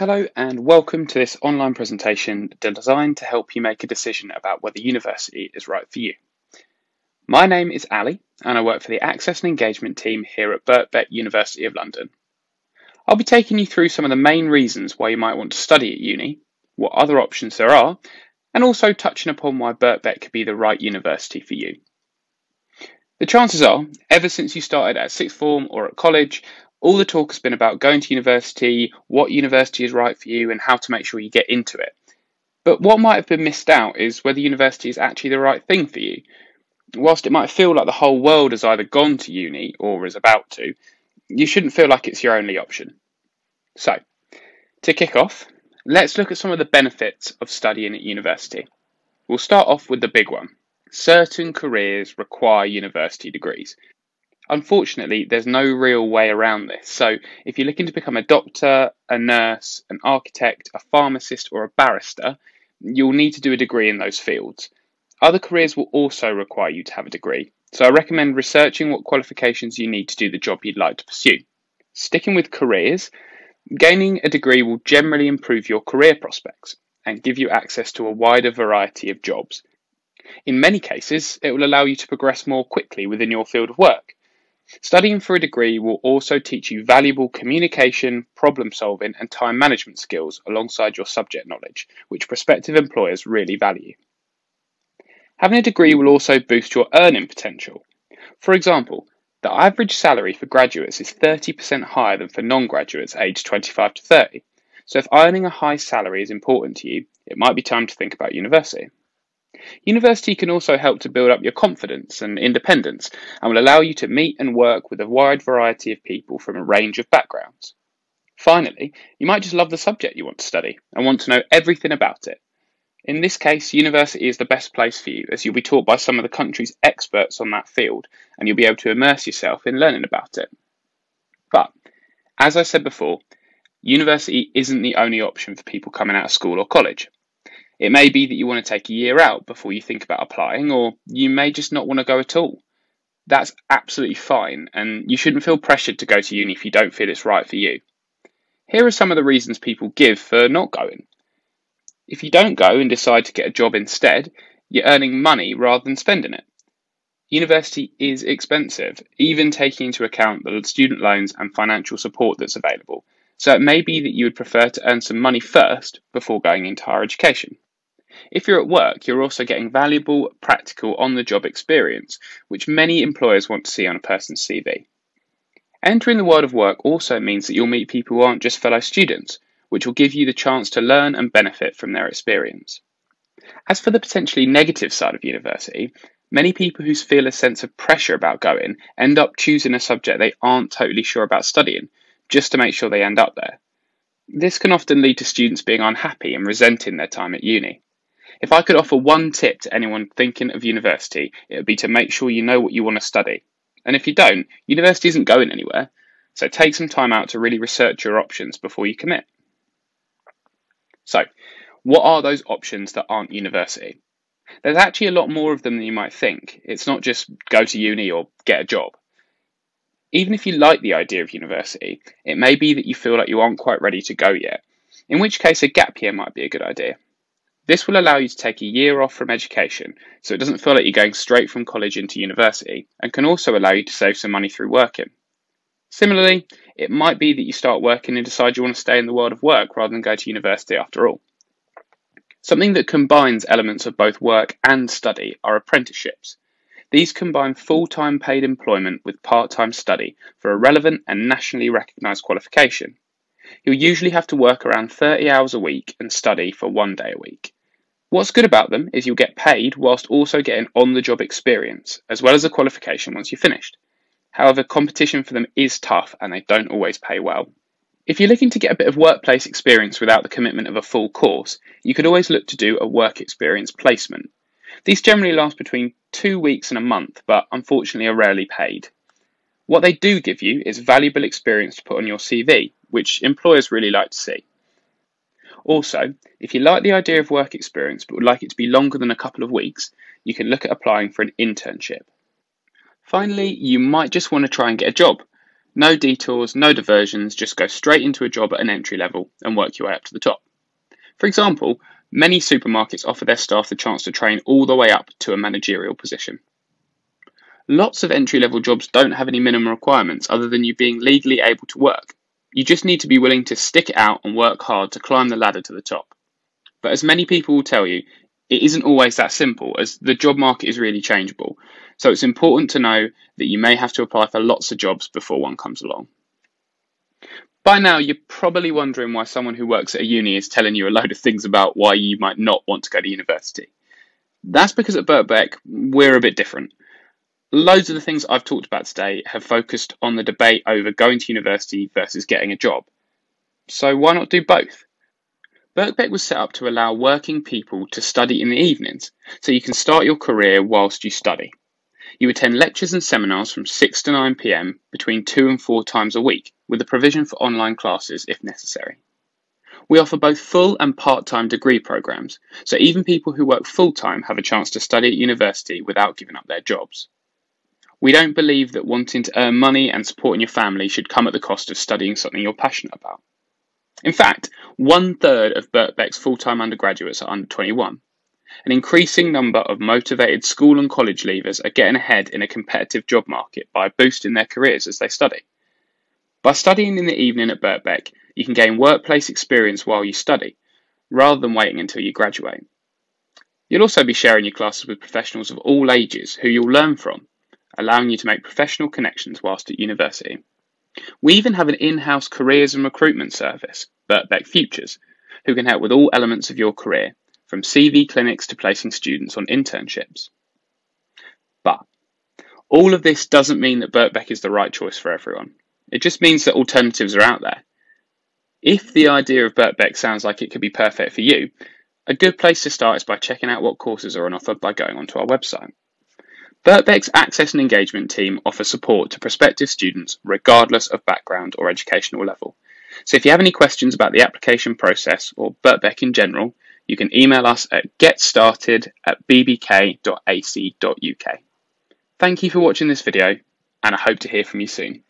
Hello and welcome to this online presentation designed to help you make a decision about whether university is right for you. My name is Ali and I work for the Access and Engagement team here at Birkbeck University of London. I'll be taking you through some of the main reasons why you might want to study at uni, what other options there are, and also touching upon why Birkbeck could be the right university for you. The chances are, ever since you started at sixth form or at college, all the talk has been about going to university, what university is right for you, and how to make sure you get into it. But what might have been missed out is whether university is actually the right thing for you. Whilst it might feel like the whole world has either gone to uni or is about to, you shouldn't feel like it's your only option. So, to kick off, let's look at some of the benefits of studying at university. We'll start off with the big one. Certain careers require university degrees. Unfortunately, there's no real way around this. So, if you're looking to become a doctor, a nurse, an architect, a pharmacist, or a barrister, you'll need to do a degree in those fields. Other careers will also require you to have a degree. So, I recommend researching what qualifications you need to do the job you'd like to pursue. Sticking with careers, gaining a degree will generally improve your career prospects and give you access to a wider variety of jobs. In many cases, it will allow you to progress more quickly within your field of work. Studying for a degree will also teach you valuable communication, problem solving, and time management skills alongside your subject knowledge, which prospective employers really value. Having a degree will also boost your earning potential. For example, the average salary for graduates is 30% higher than for non graduates aged 25 to 30. So, if earning a high salary is important to you, it might be time to think about university. University can also help to build up your confidence and independence and will allow you to meet and work with a wide variety of people from a range of backgrounds. Finally, you might just love the subject you want to study and want to know everything about it. In this case, university is the best place for you as you'll be taught by some of the country's experts on that field and you'll be able to immerse yourself in learning about it. But, as I said before, university isn't the only option for people coming out of school or college. It may be that you want to take a year out before you think about applying, or you may just not want to go at all. That's absolutely fine, and you shouldn't feel pressured to go to uni if you don't feel it's right for you. Here are some of the reasons people give for not going. If you don't go and decide to get a job instead, you're earning money rather than spending it. University is expensive, even taking into account the student loans and financial support that's available. So it may be that you would prefer to earn some money first before going into higher education. If you're at work, you're also getting valuable, practical, on the job experience, which many employers want to see on a person's CV. Entering the world of work also means that you'll meet people who aren't just fellow students, which will give you the chance to learn and benefit from their experience. As for the potentially negative side of university, many people who feel a sense of pressure about going end up choosing a subject they aren't totally sure about studying, just to make sure they end up there. This can often lead to students being unhappy and resenting their time at uni. If I could offer one tip to anyone thinking of university, it would be to make sure you know what you want to study. And if you don't, university isn't going anywhere, so take some time out to really research your options before you commit. So, what are those options that aren't university? There's actually a lot more of them than you might think. It's not just go to uni or get a job. Even if you like the idea of university, it may be that you feel like you aren't quite ready to go yet, in which case a gap year might be a good idea. This will allow you to take a year off from education, so it doesn't feel like you're going straight from college into university, and can also allow you to save some money through working. Similarly, it might be that you start working and decide you want to stay in the world of work rather than go to university after all. Something that combines elements of both work and study are apprenticeships. These combine full time paid employment with part time study for a relevant and nationally recognised qualification. You'll usually have to work around 30 hours a week and study for one day a week. What's good about them is you'll get paid whilst also getting on the job experience, as well as a qualification once you're finished. However, competition for them is tough and they don't always pay well. If you're looking to get a bit of workplace experience without the commitment of a full course, you could always look to do a work experience placement. These generally last between two weeks and a month, but unfortunately are rarely paid. What they do give you is valuable experience to put on your CV, which employers really like to see. Also, if you like the idea of work experience but would like it to be longer than a couple of weeks, you can look at applying for an internship. Finally, you might just want to try and get a job. No detours, no diversions, just go straight into a job at an entry level and work your way up to the top. For example, many supermarkets offer their staff the chance to train all the way up to a managerial position. Lots of entry level jobs don't have any minimum requirements other than you being legally able to work. You just need to be willing to stick it out and work hard to climb the ladder to the top. But as many people will tell you, it isn't always that simple as the job market is really changeable. So it's important to know that you may have to apply for lots of jobs before one comes along. By now, you're probably wondering why someone who works at a uni is telling you a load of things about why you might not want to go to university. That's because at Birkbeck, we're a bit different. Loads of the things I've talked about today have focused on the debate over going to university versus getting a job. So why not do both? Birkbeck was set up to allow working people to study in the evenings, so you can start your career whilst you study. You attend lectures and seminars from 6 to 9 pm between 2 and 4 times a week, with a provision for online classes if necessary. We offer both full and part time degree programs, so even people who work full time have a chance to study at university without giving up their jobs. We don't believe that wanting to earn money and supporting your family should come at the cost of studying something you're passionate about. In fact, one third of Birkbeck's full time undergraduates are under 21. An increasing number of motivated school and college leavers are getting ahead in a competitive job market by boosting their careers as they study. By studying in the evening at Birkbeck, you can gain workplace experience while you study, rather than waiting until you graduate. You'll also be sharing your classes with professionals of all ages who you'll learn from allowing you to make professional connections whilst at university. We even have an in house careers and recruitment service, Birkbeck Futures, who can help with all elements of your career, from CV clinics to placing students on internships. But all of this doesn't mean that Birkbeck is the right choice for everyone. It just means that alternatives are out there. If the idea of Birkbeck sounds like it could be perfect for you, a good place to start is by checking out what courses are on offer by going onto our website. Birkbeck's Access and Engagement team offer support to prospective students regardless of background or educational level. So if you have any questions about the application process or Birkbeck in general, you can email us at getstarted at bbk.ac.uk. Thank you for watching this video and I hope to hear from you soon.